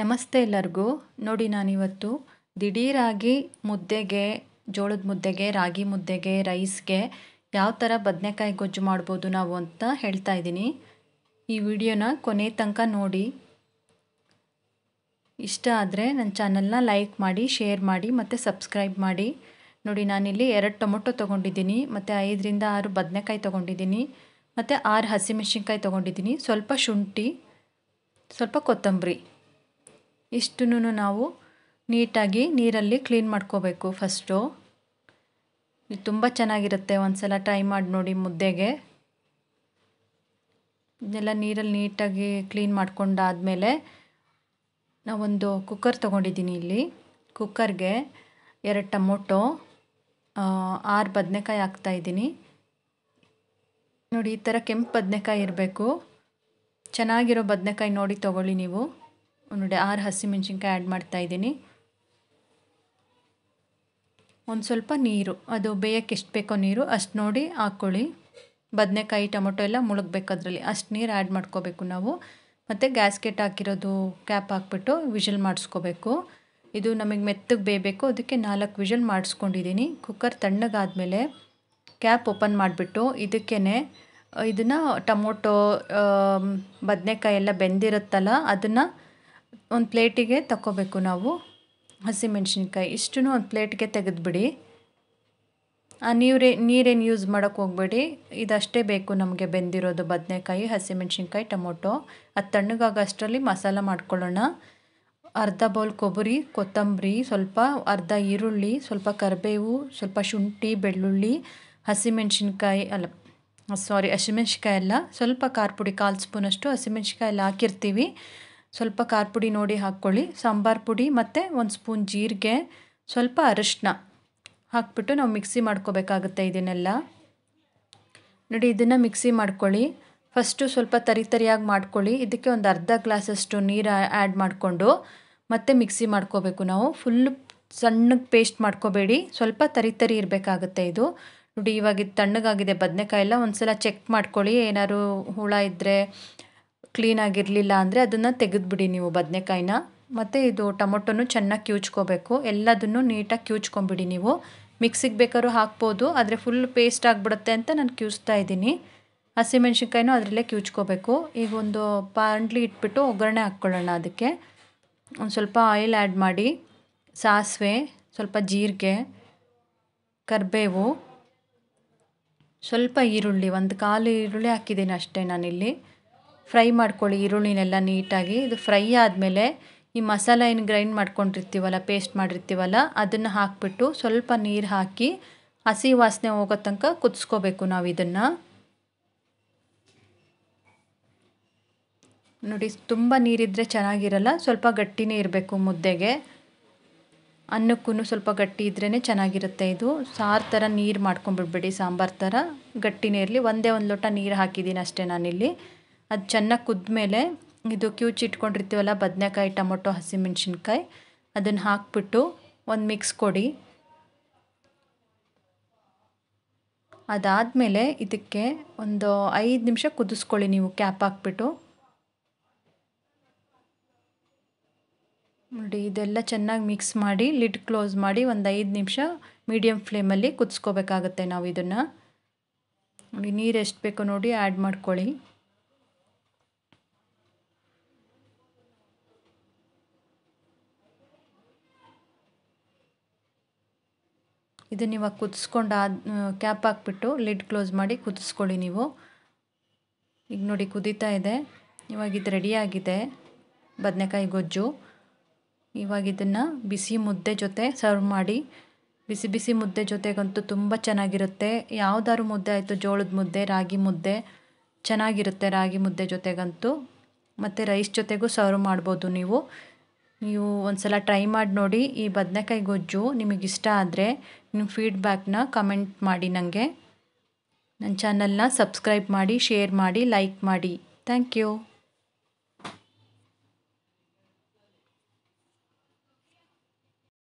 ನಮಸ್ತೆ ಎಲ್ಲರಿಗೂ. ನೋಡಿ ನಾನಿವತ್ತು ದಿಢೀರಾಗಿ ಮುದ್ದೆಗೆ, ಜೋಳದ ಮುದ್ದೆಗೆ, ರಾಗಿ ಮುದ್ದೆಗೆ, ರೈಸ್ಗೆ ಯಾವ ಥರ ಬದನೆಕಾಯಿ ಗೊಜ್ಜು ಮಾಡ್ಬೋದು ನಾವು ಅಂತ ಹೇಳ್ತಾ ಇದ್ದೀನಿ. ಈ ವಿಡಿಯೋನ ಕೊನೆ ತನಕ ನೋಡಿ. ಇಷ್ಟ ಆದರೆ ನನ್ನ ಚಾನಲ್ನ ಲೈಕ್ ಮಾಡಿ, ಶೇರ್ ಮಾಡಿ ಮತ್ತು ಸಬ್ಸ್ಕ್ರೈಬ್ ಮಾಡಿ. ನೋಡಿ ನಾನಿಲ್ಲಿ ಎರಡು ಟೊಮೊಟೊ ತೊಗೊಂಡಿದ್ದೀನಿ, ಮತ್ತು ಐದರಿಂದ ಆರು ಬದನೆಕಾಯಿ ತೊಗೊಂಡಿದ್ದೀನಿ, ಮತ್ತು ಆರು ಹಸಿಮೆಣ್ಸಿನ್ಕಾಯಿ ತೊಗೊಂಡಿದ್ದೀನಿ. ಸ್ವಲ್ಪ ಶುಂಠಿ, ಸ್ವಲ್ಪ ಕೊತ್ತಂಬರಿ. ಇಷ್ಟನ್ನು ನಾವು ನೀಟಾಗಿ ನೀರಲ್ಲಿ ಕ್ಲೀನ್ ಮಾಡ್ಕೋಬೇಕು ಫಸ್ಟು. ಇದು ತುಂಬ ಚೆನ್ನಾಗಿರುತ್ತೆ. ಒಂದು ಸಲ ಟ್ರೈ ಮಾಡಿ ನೋಡಿ ಮುದ್ದೆಗೆ. ಇದನ್ನೆಲ್ಲ ನೀರಲ್ಲಿ ನೀಟಾಗಿ ಕ್ಲೀನ್ ಮಾಡ್ಕೊಂಡಾದಮೇಲೆ ನಾವೊಂದು ಕುಕ್ಕರ್ ತೊಗೊಂಡಿದ್ದೀನಿ ಇಲ್ಲಿ. ಕುಕ್ಕರ್ಗೆ ಎರಡು ಟೊಮೊಟೊ ಆರು ಬದನೆಕಾಯಿ ಹಾಕ್ತಾಯಿದ್ದೀನಿ ನೋಡಿ, ಈ ಥರ ಕೆಂಪು ಬದನೆಕಾಯಿ ಇರಬೇಕು. ಚೆನ್ನಾಗಿರೋ ಬದನೆಕಾಯಿ ನೋಡಿ ತೊಗೊಳ್ಳಿ ನೀವು. ನೋಡಿ, ಆರು ಹಸಿಮೆಣ್ಸಿನ್ಕಾಯಿ ಆ್ಯಡ್ ಮಾಡ್ತಾಯಿದ್ದೀನಿ ಒಂದು ಸ್ವಲ್ಪ ನೀರು, ಅದು ಬೇಯಕ್ಕೆ ಎಷ್ಟು ಬೇಕೋ ನೀರು, ಅಷ್ಟು ನೋಡಿ ಹಾಕ್ಕೊಳ್ಳಿ ಬದನೆಕಾಯಿ, ಟೊಮೊಟೊ ಎಲ್ಲ ಮುಳುಗಬೇಕು ಅದರಲ್ಲಿ. ಅಷ್ಟು ನೀರು ಆ್ಯಡ್ ಮಾಡ್ಕೋಬೇಕು ನಾವು. ಮತ್ತು ಗ್ಯಾಸ್ಕೆಟ್ ಹಾಕಿರೋದು ಕ್ಯಾಪ್ ಹಾಕ್ಬಿಟ್ಟು ವಿಷಲ್ ಮಾಡಿಸ್ಕೋಬೇಕು. ಇದು ನಮಗೆ ಮೆತ್ತಗೆ ಬೇಯಬೇಕು, ಅದಕ್ಕೆ ನಾಲ್ಕು ವಿಷಲ್ ಮಾಡಿಸ್ಕೊಂಡಿದ್ದೀನಿ ಕುಕ್ಕರ್ ತಣ್ಣಗಾದಮೇಲೆ ಕ್ಯಾಪ್ ಓಪನ್ ಮಾಡಿಬಿಟ್ಟು ಇದಕ್ಕೇ ಇದನ್ನು ಟೊಮೊಟೊ ಬದನೆಕಾಯಿ ಎಲ್ಲ ಬೆಂದಿರುತ್ತಲ್ಲ, ಅದನ್ನು ಒಂದು ಪ್ಲೇಟಿಗೆ ತಗೋಬೇಕು ನಾವು. ಹಸಿಮೆಣ್ಸಿನ್ಕಾಯಿ. ಇಷ್ಟು ಒಂದು ಪ್ಲೇಟ್ಗೆ ತೆಗೆದುಬಿಡಿ. ಆ ನೀರೇ, ನೀರೇನು ಯೂಸ್ ಮಾಡೋಕ್ಕೆ ಹೋಗಬೇಡಿ. ಇದಷ್ಟೇ ಬೇಕು ನಮಗೆ ಬೆಂದಿರೋದು ಬದನೆಕಾಯಿ, ಹಸಿಮೆಣ್ಸಿನ್ಕಾಯಿ, ಟೊಮೊಟೊ. ಅದು ತಣ್ಣಗಾಗೋ ಅಷ್ಟರಲ್ಲಿ ಮಸಾಲ ಮಾಡ್ಕೊಳ್ಳೋಣ. ಅರ್ಧ ಬೌಲ್ ಕೊಬ್ಬರಿ, ಕೊತ್ತಂಬರಿ, ಸ್ವಲ್ಪ ಅರ್ಧ ಈರುಳ್ಳಿ, ಸ್ವಲ್ಪ ಕರಿಬೇವು, ಸ್ವಲ್ಪ ಶುಂಠಿ, ಬೆಳ್ಳುಳ್ಳಿ, ಹಸಿಮೆಣ್ಸಿನ್ಕಾಯಿ ಅಲ್ಲ ಸಾರಿ ಹಸಿಮೆಣ್ಸಿನ್ಕಾಯಿ ಎಲ್ಲ ಸ್ವಲ್ಪ ಖಾರ ಪುಡಿ, ಕಾಲು ಸ್ಪೂನಷ್ಟು ಹಸಿಮೆಣ್ಸಿನ್ಕಾಯಿ ಎಲ್ಲ ಹಾಕಿರ್ತೀವಿ. ಸ್ವಲ್ಪ ಖಾರ ಪುಡಿ ನೋಡಿ ಹಾಕ್ಕೊಳ್ಳಿ. ಸಾಂಬಾರು ಪುಡಿ ಮತ್ತು ಒಂದು ಸ್ಪೂನ್ ಜೀರಿಗೆ, ಸ್ವಲ್ಪ ಅರಿಶಿನ ಹಾಕ್ಬಿಟ್ಟು ನಾವು ಮಿಕ್ಸಿ ಮಾಡ್ಕೋಬೇಕಾಗುತ್ತೆ ಇದನ್ನೆಲ್ಲ. ನೋಡಿ ಇದನ್ನು ಮಿಕ್ಸಿ ಮಾಡ್ಕೊಳ್ಳಿ. ಫಸ್ಟು ಸ್ವಲ್ಪ ತರಿ ತರಿಯಾಗಿ ಮಾಡ್ಕೊಳ್ಳಿ. ಇದಕ್ಕೆ ಒಂದು ಅರ್ಧ ಗ್ಲಾಸಷ್ಟು ನೀರು ಆ್ಯಡ್ ಮಾಡಿಕೊಂಡು ಮತ್ತೆ ಮಿಕ್ಸಿ ಮಾಡ್ಕೋಬೇಕು ನಾವು. ಫುಲ್ಲು ಸಣ್ಣಗೆ ಪೇಸ್ಟ್ ಮಾಡ್ಕೋಬೇಡಿ. ಸ್ವಲ್ಪ ತರಿ ತರಿ ಇರಬೇಕಾಗುತ್ತೆ ಇದು. ನೋಡಿ ಇವಾಗ ಇದು ತಣ್ಣಗಾಗಿದೆ. ಬದನೆಕಾಯಿ ಎಲ್ಲ ಒಂದು ಸಲ ಚೆಕ್ ಮಾಡ್ಕೊಳ್ಳಿ. ಏನಾದ್ರು ಹುಳ ಇದ್ದರೆ ಕ್ಲೀನಾಗಿರಲಿಲ್ಲ ಅಂದರೆ ಅದನ್ನು ತೆಗೆದುಬಿಡಿ ನೀವು ಬದನೆಕಾಯಿನ. ಮತ್ತು ಇದು ಟೊಮೊಟೊನು ಚೆನ್ನಾಗಿ ಕ್ಯೂಚ್ಕೋಬೇಕು. ಎಲ್ಲದನ್ನು ನೀಟಾಗಿ ಕ್ಯೂಚ್ಕೊಂಬಿಡಿ ನೀವು. ಮಿಕ್ಸಿಗೆ ಬೇಕಾದ್ರೂ ಹಾಕ್ಬೋದು, ಆದರೆ ಫುಲ್ ಪೇಸ್ಟ್ ಆಗಿಬಿಡುತ್ತೆ ಅಂತ ನಾನು ಕ್ಯೂಸ್ತಾ ಇದ್ದೀನಿ. ಹಸಿಮೆಣ್ಸಿನ್ಕಾಯಿನೂ ಅದರಲ್ಲೇ ಕ್ಯೂಚ್ಕೋಬೇಕು. ಈಗ ಒಂದು ಪಾಂಡ್ಲಿ ಇಟ್ಬಿಟ್ಟು ಒಗ್ಗರಣೆ ಹಾಕ್ಕೊಳ್ಳೋಣ ಅದಕ್ಕೆ. ಒಂದು ಸ್ವಲ್ಪ ಆಯಿಲ್ ಆ್ಯಡ್ ಮಾಡಿ, ಸಾಸಿವೆ, ಸ್ವಲ್ಪ ಜೀರಿಗೆ, ಕರಿಬೇವು, ಸ್ವಲ್ಪ ಈರುಳ್ಳಿ, ಒಂದು ಕಾಲು ಈರುಳ್ಳಿ ಹಾಕಿದ್ದೀನಿ ಅಷ್ಟೇ ನಾನಿಲ್ಲಿ. ಫ್ರೈ ಮಾಡ್ಕೊಳ್ಳಿ ಈರುಳ್ಳಿನೆಲ್ಲ ನೀಟಾಗಿ. ಇದು ಫ್ರೈ ಆದಮೇಲೆ ಈ ಮಸಾಲ ಏನು ಗ್ರೈಂಡ್ ಮಾಡ್ಕೊಂಡಿರ್ತೀವಲ್ಲ, ಪೇಸ್ಟ್ ಮಾಡಿರ್ತೀವಲ್ಲ, ಅದನ್ನು ಹಾಕಿಬಿಟ್ಟು ಸ್ವಲ್ಪ ನೀರು ಹಾಕಿ ಹಸಿ ವಾಸನೆ ಹೋಗೋ ತನಕ ಕುದಿಸ್ಕೋಬೇಕು ನಾವು ಇದನ್ನು. ನೋಡಿ, ತುಂಬ ನೀರಿದ್ದರೆ ಚೆನ್ನಾಗಿರಲ್ಲ, ಸ್ವಲ್ಪ ಗಟ್ಟಿನೇ ಇರಬೇಕು ಮುದ್ದೆಗೆ. ಅನ್ನಕ್ಕೂ ಸ್ವಲ್ಪ ಗಟ್ಟಿ ಇದ್ರೇ ಚೆನ್ನಾಗಿರುತ್ತೆ ಇದು. ಸಾರು ಥರ ನೀರು ಮಾಡ್ಕೊಂಬಿಡ್ಬೇಡಿ ಸಾಂಬಾರು ಥರ ಗಟ್ಟಿನೇ ಇರಲಿ. ಒಂದೇ ಒಂದು ಲೋಟ ನೀರು ಹಾಕಿದ್ದೀನಿ ಅಷ್ಟೇ ನಾನಿಲ್ಲಿ. ಅದು ಚೆನ್ನಾಗಿ ಕುದ್ಮೇಲೆ ಇದು ಕ್ಯೂಚ್ ಇಟ್ಕೊಂಡಿರ್ತೀವಲ್ಲ, ಬದನೆಕಾಯಿ, ಟೊಮೊಟೊ, ಹಸಿಮೆಣ್ಸಿನ್ಕಾಯಿ, ಅದನ್ನು ಹಾಕ್ಬಿಟ್ಟು ಒಂದು ಮಿಕ್ಸ್ ಕೊಡಿ. ಅದಾದಮೇಲೆ ಇದಕ್ಕೆ ಒಂದು ಐದು ನಿಮಿಷ ಕುದಿಸ್ಕೊಳ್ಳಿ ನೀವು ಕ್ಯಾಪ್ ಹಾಕ್ಬಿಟ್ಟು. ನೋಡಿ, ಇದೆಲ್ಲ ಚೆನ್ನಾಗಿ ಮಿಕ್ಸ್ ಮಾಡಿ ಲಿಡ್ ಕ್ಲೋಸ್ ಮಾಡಿ ಒಂದು ಐದು ನಿಮಿಷ ಮೀಡಿಯಮ್ ಫ್ಲೇಮಲ್ಲಿ ಕುದಿಸ್ಕೋಬೇಕಾಗತ್ತೆ ನಾವು ಇದನ್ನು. ನೋಡಿ, ನೀರು ಎಷ್ಟು ಬೇಕೋ ನೋಡಿ ಆ್ಯಡ್ ಮಾಡ್ಕೊಳ್ಳಿ. ಇದನ್ನು ಇವಾಗ ಕುದಿಸ್ಕೊಂಡು ಆದ ಕ್ಯಾಪ್ ಹಾಕ್ಬಿಟ್ಟು ಲಿಡ್ ಕ್ಲೋಸ್ ಮಾಡಿ ಕುದಿಸ್ಕೊಳ್ಳಿ ನೀವು. ಈಗ ನೋಡಿ ಕುದೀತಾ ಇದೆ. ಇವಾಗ ಇದು ರೆಡಿಯಾಗಿದೆ ಬದನೆಕಾಯಿ ಗೊಜ್ಜು. ಇವಾಗ ಇದನ್ನು ಬಿಸಿ ಮುದ್ದೆ ಜೊತೆ ಸರ್ವ್ ಮಾಡಿ. ಬಿಸಿ ಬಿಸಿ ಮುದ್ದೆ ಜೊತೆಗಂತೂ ತುಂಬ ಚೆನ್ನಾಗಿರುತ್ತೆ. ಯಾವ್ದಾದ್ರು ಮುದ್ದೆ ಆಯಿತು, ಜೋಳದ ಮುದ್ದೆ, ರಾಗಿ ಮುದ್ದೆ, ಚೆನ್ನಾಗಿರುತ್ತೆ ರಾಗಿ ಮುದ್ದೆ ಜೊತೆಗಂತೂ. ಮತ್ತು ರೈಸ್ ಜೊತೆಗೂ ಸರ್ವ್ ಮಾಡ್ಬೋದು ನೀವು. ನೀವು ಒಂದು ಸಲ ಟ್ರೈ ಮಾಡಿ ನೋಡಿ ಈ ಬದನೆಕಾಯಿ ಗೊಜ್ಜು ನಿಮಗೆ ಇಷ್ಟ ಆದರೆ ನಿಮ್ಮ ಫೀಡ್ಬ್ಯಾಕ್ನ ಕಮೆಂಟ್ ಮಾಡಿ ನನಗೆ ನನ್ನ ಚಾನಲ್ನ ಸಬ್ಸ್ಕ್ರೈಬ್ ಮಾಡಿ ಶೇರ್ ಮಾಡಿ ಲೈಕ್ ಮಾಡಿ. Thank you